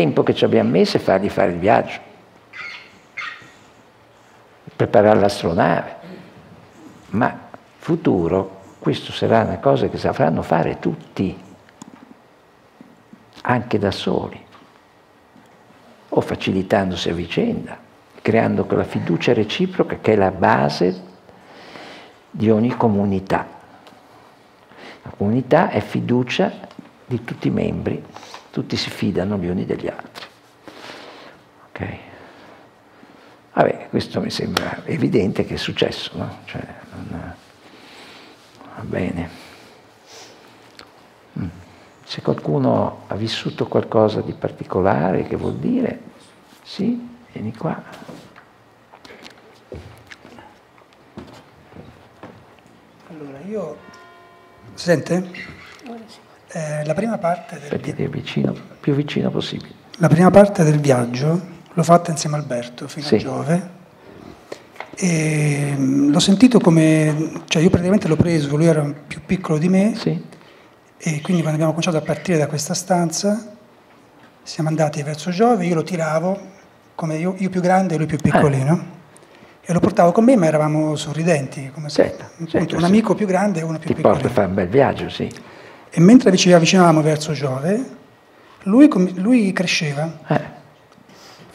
tempo che ci abbiamo messo è fargli fare il viaggio, preparare l'astronave, ma futuro questo sarà una cosa che sapranno fare tutti, anche da soli, o facilitandosi a vicenda, creando quella fiducia reciproca che è la base di ogni comunità. La comunità è fiducia di tutti i membri, tutti si fidano gli uni degli altri. Ok? Vabbè, questo mi sembra evidente che è successo, no? Cioè, non, Va bene. Mm. Se qualcuno ha vissuto qualcosa di particolare, che vuol dire? Sì, vieni qua. Allora, io... Sente? Eh, la prima parte del... Vi... Vicino, più vicino possibile. La prima parte del viaggio l'ho fatta insieme a Alberto fino sì. a Giove e mm, l'ho sentito come, cioè io praticamente l'ho preso, lui era più piccolo di me sì. e quindi quando abbiamo cominciato a partire da questa stanza siamo andati verso Giove, io lo tiravo come io, io più grande e lui più piccolino eh. e lo portavo con me ma eravamo sorridenti, come certo, se, certo, un amico più grande e uno più Ti piccolino. Ti porta a fare un bel viaggio, sì. E mentre ci avvicinavamo verso Giove, lui, lui cresceva. Eh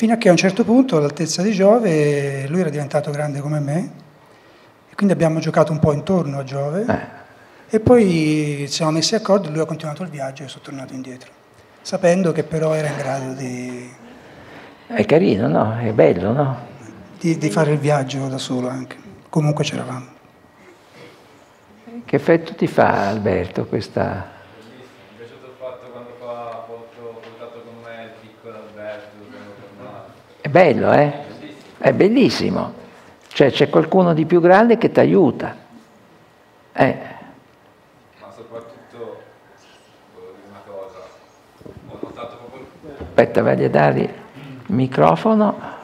fino a che a un certo punto, all'altezza di Giove, lui era diventato grande come me, e quindi abbiamo giocato un po' intorno a Giove, eh. e poi ci siamo messi d'accordo, lui ha continuato il viaggio e sono tornato indietro, sapendo che però era in grado di... È carino, no? È bello, no? Di, di fare il viaggio da solo anche, comunque c'eravamo. Che effetto ti fa Alberto questa bello, eh? È bellissimo. Cioè c'è qualcuno di più grande che ti aiuta. Eh. Ma soprattutto, volevo dire una cosa, ho notato proprio... Aspetta, vai a dare il microfono.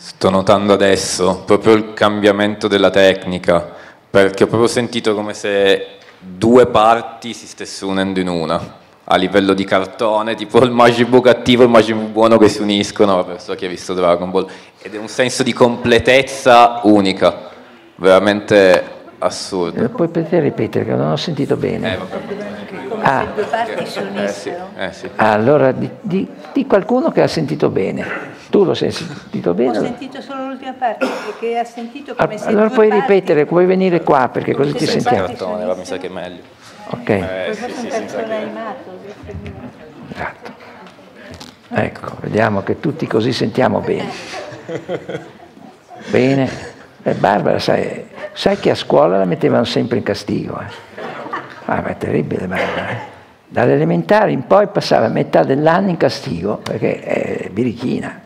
Sto notando adesso proprio il cambiamento della tecnica, perché ho proprio sentito come se due parti si stessero unendo in una a livello di cartone, tipo il Majin cattivo e il Majin buono che si uniscono, per so chi ha visto Dragon Ball, ed è un senso di completezza unica, veramente assurdo. Eh, puoi ripetere che non ho sentito bene. Eh, ah. due parti si eh, sì, eh, sì. Allora, di, di, di, qualcuno che ha sentito bene. Tu lo sei sentito bene? Ho sentito solo l'ultima parte, perché ha sentito come ah, se Allora puoi parti... ripetere, puoi venire qua perché così ti sentiamo. Cartone, mi sa che è meglio. Ok. Eh, sì, sì, sì, Esatto. Ecco, vediamo che tutti così sentiamo bene. Bene. E Barbara, sai, sai, che a scuola la mettevano sempre in castigo. Eh? Ah, ma è terribile Barbara. Eh? Dall'elementare in poi passava metà dell'anno in castigo perché è birichina.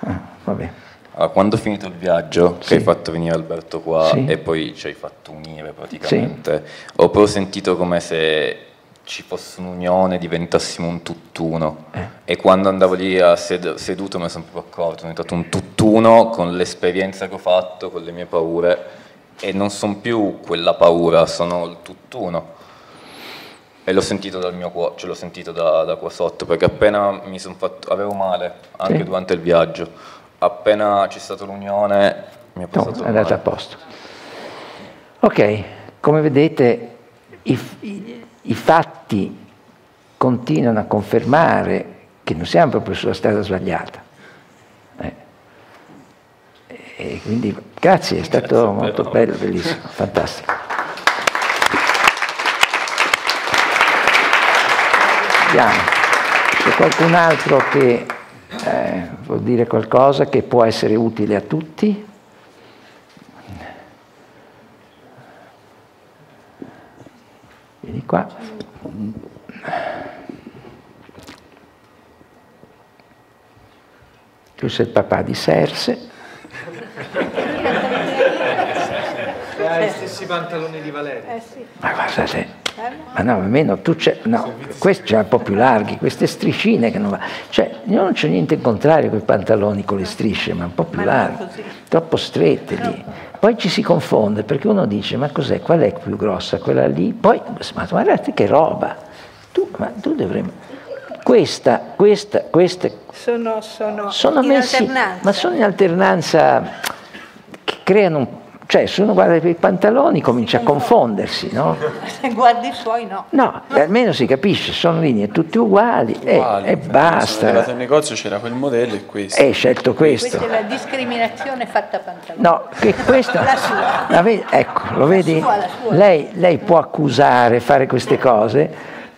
Ah. Allora, quando ho finito il viaggio, sì. che hai fatto venire Alberto qua sì. e poi ci hai fatto unire praticamente, sì. ho proprio sentito come se ci fosse un'unione, diventassimo un tutt'uno. Eh. E quando andavo lì a sed- seduto ne sono proprio accorto, sono diventato un tutt'uno con l'esperienza che ho fatto, con le mie paure, e non sono più quella paura, sono il tutt'uno. E l'ho sentito dal mio cuore, ce l'ho sentito da, da qua sotto, perché appena mi sono fatto, avevo male, anche sì. durante il viaggio appena c'è stata l'unione mi è passato no, è andata a posto. Ok, come vedete i, i, i, fatti continuano a confermare che non siamo proprio sulla strada sbagliata. Eh. E quindi grazie, è stato grazie, molto bello bellissimo, fantastico. Vediamo, c'è qualcun altro che eh, vuol dire qualcosa che può essere utile a tutti. Vieni qua. Tu sei il papà di Serse. Ha gli stessi pantaloni di Valerio. Eh sì. Ma guardate, ma no, almeno tu c'è, no, questi c'è un po' più larghi, queste striscine che non va. Cioè, io non c'è niente in contrario con i pantaloni con le strisce, ma un po' più larghi, troppo strette lì. Poi ci si confonde perché uno dice, ma cos'è, qual è più grossa, quella lì? Poi, ma guardate che roba, Tu, ma tu dovremmo... Questa, questa, queste Sono, sono, sono messi, ma sono in alternanza che creano un... Cioè, se uno guarda i pantaloni comincia a confondersi, no? Se guardi i suoi no. No, almeno si capisce, sono linee tutte uguali, e- Uguali. e, Sono arrivato basta. in negozio, c'era quel modello e questo. E hai scelto questo. Questa è la discriminazione fatta a pantaloni. No, che questo... La sua. la vedi- ecco, lo vedi? sua, la sua. Lei, lei può accusare, fare queste cose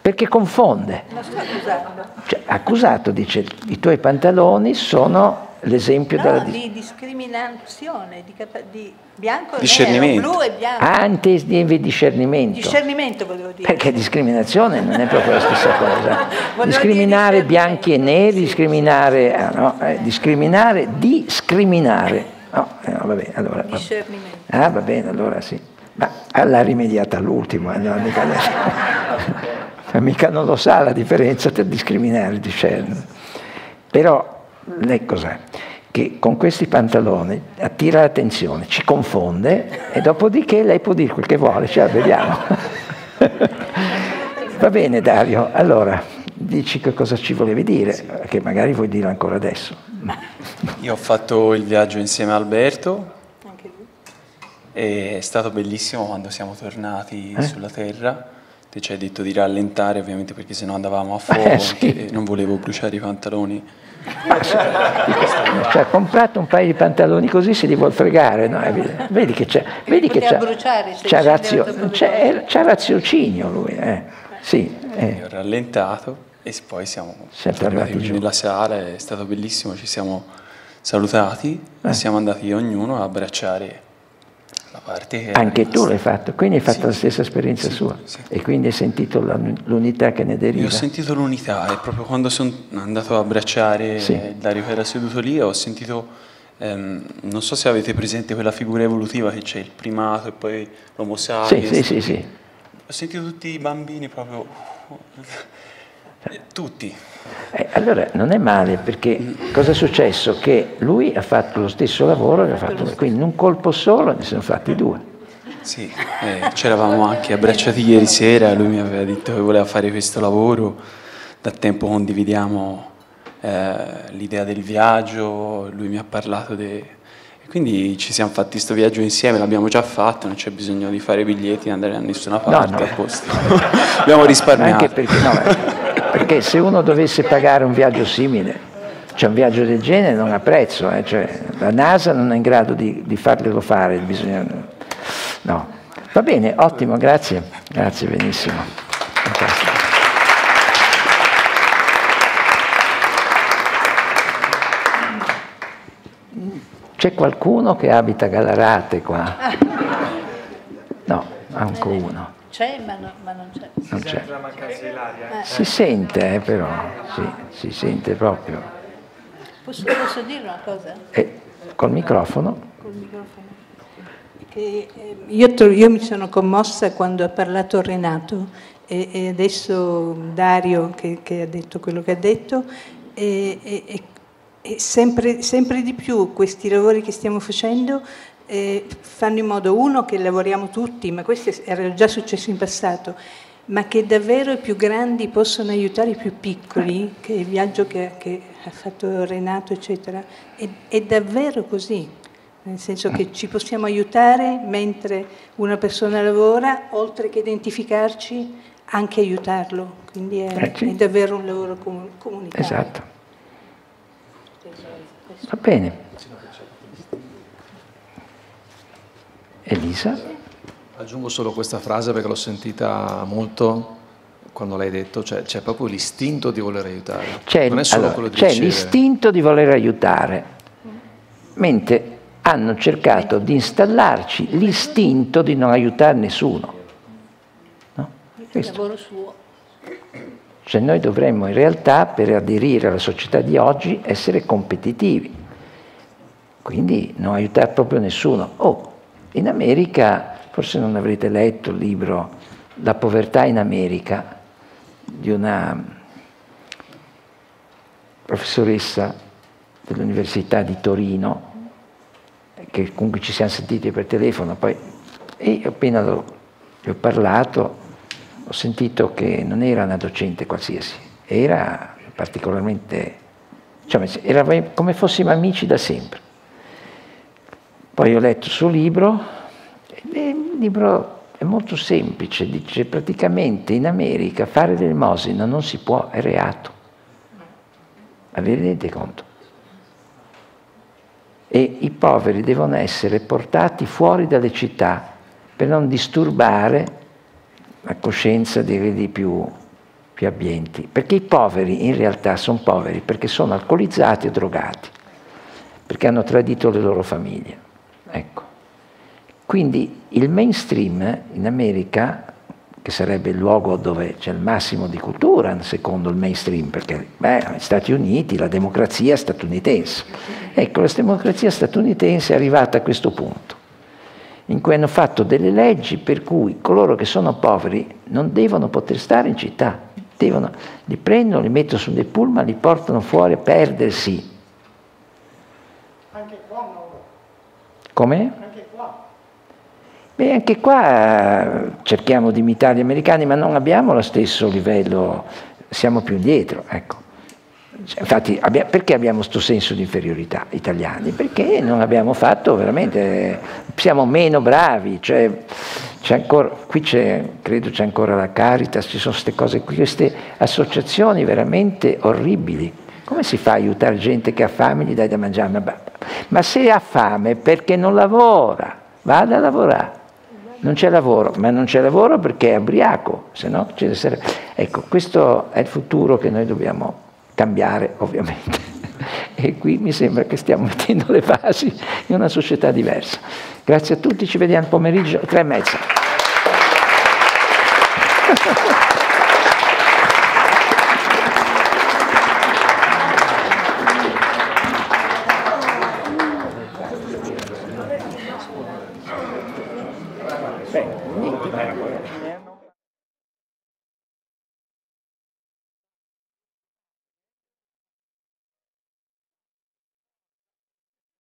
perché confonde. Non sto accusando. Cioè, accusato dice i tuoi pantaloni sono l'esempio della... No, dis- di discriminazione, di, capa- di bianco e Discernimento. nero, blu e bianco. Ah, intendi discernimento. Discernimento volevo dire. Perché discriminazione non è proprio la stessa cosa. Discriminare bianchi e neri, discriminare, ah, no, eh, discriminare, discriminare. No, eh, no, va bene, allora. Discernimento. Ah, va bene, allora sì. Ma l'ha rimediata all'ultimo, eh, no, mica, Ma mica non lo sa la differenza tra discriminare e discernere. Però lei cos'è? Che con questi pantaloni attira l'attenzione, ci confonde e dopodiché lei può dire quel che vuole, cioè vediamo. Va bene Dario, allora dici che cosa ci volevi dire, che magari vuoi dire ancora adesso. Io ho fatto il viaggio insieme a Alberto Anche lui. e è stato bellissimo quando siamo tornati Eh? sulla terra. Te ci hai detto di rallentare ovviamente perché sennò andavamo a fuoco Eh, sì. e non volevo bruciare i pantaloni. Cioè, ha comprato un paio di pantaloni così se li vuol fregare, no? Vedi che c'è, vedi che bruciare c'ha, scendeva razio- c'è- c'ha raziocinio lui, eh. Sì, eh. Ho rallentato e poi siamo arrivati nella sala, è stato bellissimo, ci siamo salutati Eh. e siamo andati ognuno a abbracciare la parte che era Anche tu l'hai fatto, quindi hai fatto Sì. la stessa esperienza Sì, sua sì. e quindi hai sentito l'unità che ne Io deriva. ho sentito l'unità e proprio quando sono andato a abbracciare Sì. eh, Dario che era seduto lì ho sentito, ehm, non so se avete presente quella figura evolutiva che c'è il primato e poi l'homo Sì, sapiens. sì, sì, sì. Ho sentito tutti i bambini proprio, eh, tutti. Eh, allora non è male perché cosa è successo? Che lui ha fatto lo stesso lavoro che ha fatto lui, quindi in un colpo solo ne sono fatti due. Sì, eh, c'eravamo anche abbracciati ieri sera, lui mi aveva detto che voleva fare questo lavoro, da tempo condividiamo eh, l'idea del viaggio, lui mi ha parlato de... e quindi ci siamo fatti questo viaggio insieme, l'abbiamo già fatto, non c'è bisogno di fare biglietti e andare da nessuna parte, no. a posto. abbiamo risparmiato. Anche perché, no, perché se uno dovesse pagare un viaggio simile, cioè un viaggio del genere non ha prezzo, eh, cioè, la NASA non è in grado di, di farglielo fare, bisogna... No. Va bene, ottimo, grazie, grazie, benissimo. Fantastico. C'è qualcuno che abita Galarate qua? No, manco uno. C'è ma, no- ma non c'è. Non c'è. La mancanza di l'aria. Si sente eh, però, sì, si sente proprio. Posso, posso dire una cosa? E col microfono? Col microfono. Che, eh, io, io mi sono commossa quando ha parlato Renato e, e adesso Dario che, che ha detto quello che ha detto e, e- e- e sempre, sempre di più questi lavori che stiamo facendo eh, fanno in modo uno che lavoriamo tutti, ma questo era già successo in passato, ma che davvero i più grandi possono aiutare i più piccoli, che è il viaggio che, che ha fatto Renato, eccetera, è, è davvero così, nel senso che ci possiamo aiutare mentre una persona lavora, oltre che identificarci, anche aiutarlo, quindi è, Eh, sì. è davvero un lavoro comu- comunitario. Esatto. Va bene. Elisa? Aggiungo solo questa frase perché l'ho sentita molto quando l'hai detto, cioè c'è proprio l'istinto di voler aiutare. C'è, non è solo allora, quello di c'è ricevere. l'istinto di voler aiutare, mentre hanno cercato di installarci l'istinto di non aiutare nessuno. No? È il Questo. lavoro suo. Cioè noi dovremmo in realtà, per aderire alla società di oggi, essere competitivi. Quindi non aiutare proprio nessuno. Oh, in America, forse non avrete letto il libro La povertà in America di una professoressa dell'Università di Torino, che con cui ci siamo sentiti per telefono, poi e appena lo- gli ho parlato, ho sentito che non era una docente qualsiasi, era particolarmente, cioè, era come fossimo amici da sempre. Poi ho letto il suo libro, il libro è molto semplice, dice praticamente in America fare l'elemosina non si può, è reato. Ma vi rendete conto? E i poveri devono essere portati fuori dalle città per non disturbare la coscienza quelli più, più abbienti. Perché i poveri in realtà sono poveri perché sono alcolizzati e drogati, perché hanno tradito le loro famiglie. Ecco. Quindi il mainstream in America, che sarebbe il luogo dove c'è il massimo di cultura, secondo il mainstream, perché beh, negli Stati Uniti la democrazia statunitense. Ecco, la democrazia statunitense è arrivata a questo punto in cui hanno fatto delle leggi per cui coloro che sono poveri non devono poter stare in città, devono, li prendono, li mettono su dei pullman, li portano fuori a perdersi. Anche qua no. Come? Anche qua. Beh, anche qua eh, cerchiamo di imitare gli americani, ma non abbiamo lo stesso livello, siamo più indietro, ecco. Cioè, infatti, perché abbiamo questo senso di inferiorità italiani? Perché non abbiamo fatto veramente, siamo meno bravi, cioè, c'è ancora, qui c'è, credo c'è ancora la Caritas, ci sono queste cose qui, queste associazioni veramente orribili. Come si fa a aiutare gente che ha fame e gli dai da mangiare? Ma, ma se ha fame perché non lavora, vada a lavorare. Non c'è lavoro, ma non c'è lavoro perché è ubriaco, se no c'è essere... Ecco, questo è il futuro che noi dobbiamo cambiare ovviamente. E qui mi sembra che stiamo mettendo le basi di una società diversa. Grazie a tutti, ci vediamo pomeriggio, tre e mezza.